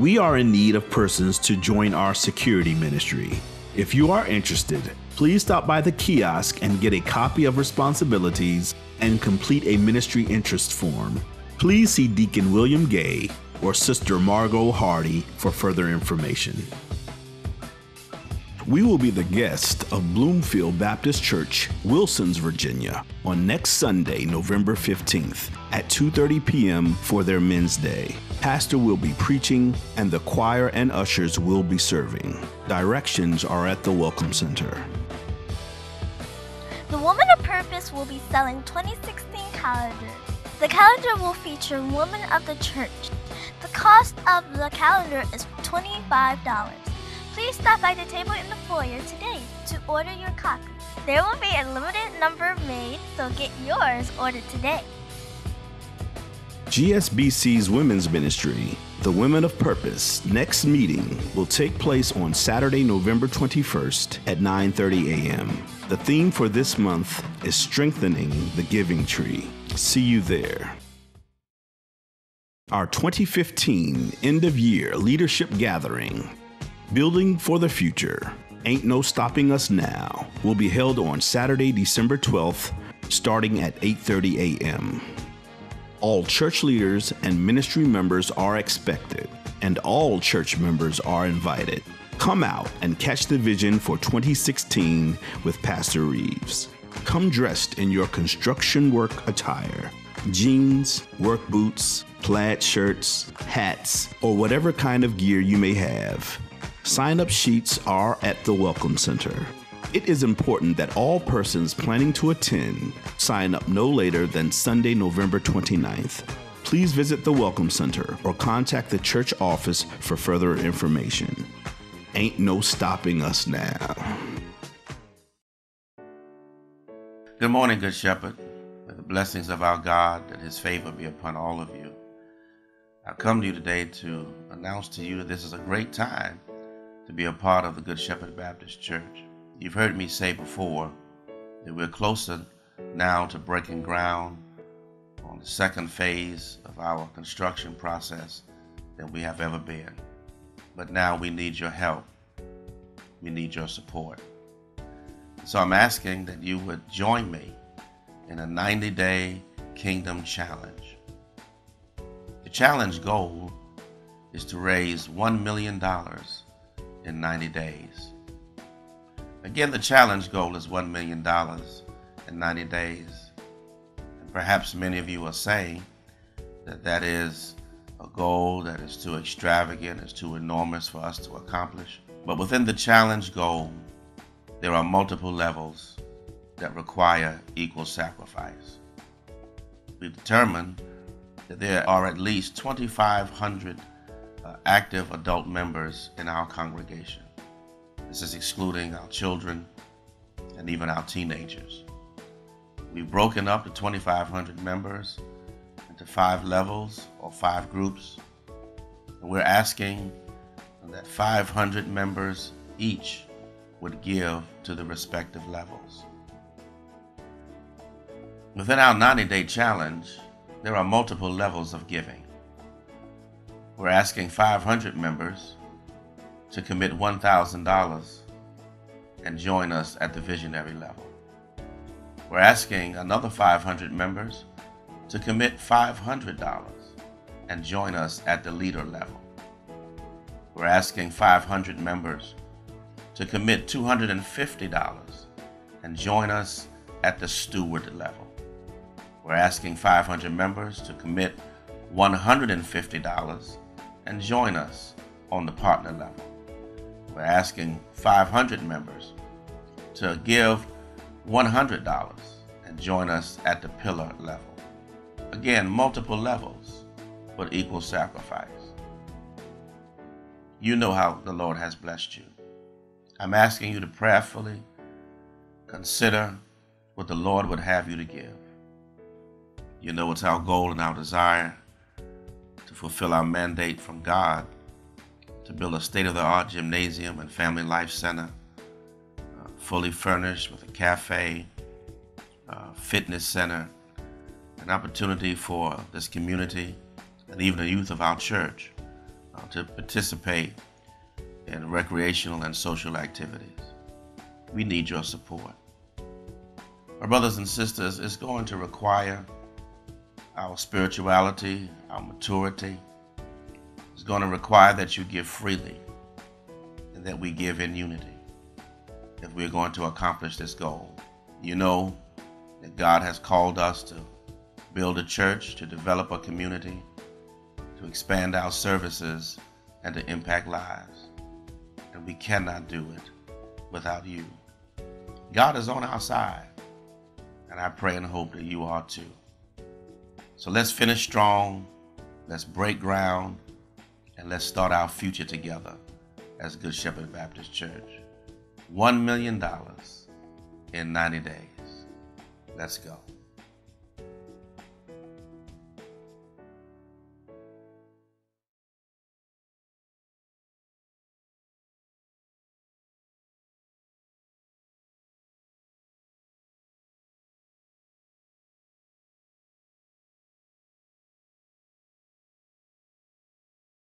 We are in need of persons to join our security ministry. If you are interested, please stop by the kiosk and get a copy of responsibilities and complete a ministry interest form. Please see Deacon William Gay or Sister Margot Hardy for further information. We will be the guest of Bloomfield Baptist Church, Wilsons, Virginia, on next Sunday, November 15th at 2:30 p.m. for their Men's Day. Pastor will be preaching and the choir and ushers will be serving. Directions are at the Welcome Center. The Woman of Purpose will be selling 2016 calendars. The calendar will feature Women of the Church. The cost of the calendar is $25. Please stop by the table in the foyer today to order your copy. There will be a limited number made, so get yours ordered today. GSBC's Women's Ministry, the Women of Purpose, next meeting will take place on Saturday, November 21st at 9:30 a.m. The theme for this month is strengthening the giving tree. See you there. Our 2015 end of year leadership gathering, Building for the Future, Ain't No Stopping Us Now, will be held on Saturday, December 12th, starting at 8:30 a.m. All church leaders and ministry members are expected, and all church members are invited. Come out and catch the vision for 2016 with Pastor Reeves. Come dressed in your construction work attire jeans, work boots, plaid shirts, hats, or whatever kind of gear you may have. Sign up sheets are at the Welcome Center. It is important that all persons planning to attend sign up no later than Sunday, November 29th. Please visit the Welcome Center or contact the church office for further information. Ain't no stopping us now. Good morning, Good Shepherd. May the blessings of our God and His favor be upon all of you. I come to you today to announce to you that this is a great time to be a part of the Good Shepherd Baptist Church. You've heard me say before that we're closer now to breaking ground on the second phase of our construction process than we have ever been. But now we need your help. We need your support. So I'm asking that you would join me in a 90 day kingdom challenge. The challenge goal is to raise $1 million in 90 days. Again, the challenge goal is $1 million in 90 days. And perhaps many of you are saying that that is a goal that is too extravagant, is too enormous for us to accomplish. But within the challenge goal, there are multiple levels that require equal sacrifice. We've determined that there are at least 2,500 uh, active adult members in our congregation. This is excluding our children and even our teenagers. We've broken up the 2,500 members into five levels or five groups. And we're asking that 500 members each would give to the respective levels. Within our 90 day challenge, there are multiple levels of giving. We're asking 500 members to commit $1,000 and join us at the visionary level. We're asking another 500 members to commit $500 and join us at the leader level. We're asking 500 members to commit $250 and join us at the steward level. We're asking 500 members to commit $150 and join us on the partner level. We're asking 500 members to give $100 and join us at the pillar level. Again, multiple levels, but equal sacrifice. You know how the Lord has blessed you. I'm asking you to prayerfully consider what the Lord would have you to give. You know it's our goal and our desire fulfill our mandate from God to build a state of the art gymnasium and family life center, uh, fully furnished with a cafe, uh, fitness center, an opportunity for this community and even the youth of our church uh, to participate in recreational and social activities. We need your support. Our brothers and sisters, it's going to require our spirituality, our maturity. is going to require that you give freely and that we give in unity if we're going to accomplish this goal. You know that God has called us to build a church, to develop a community, to expand our services, and to impact lives. And we cannot do it without you. God is on our side, and I pray and hope that you are too. So let's finish strong, let's break ground, and let's start our future together as Good Shepherd Baptist Church. $1 million in 90 days. Let's go.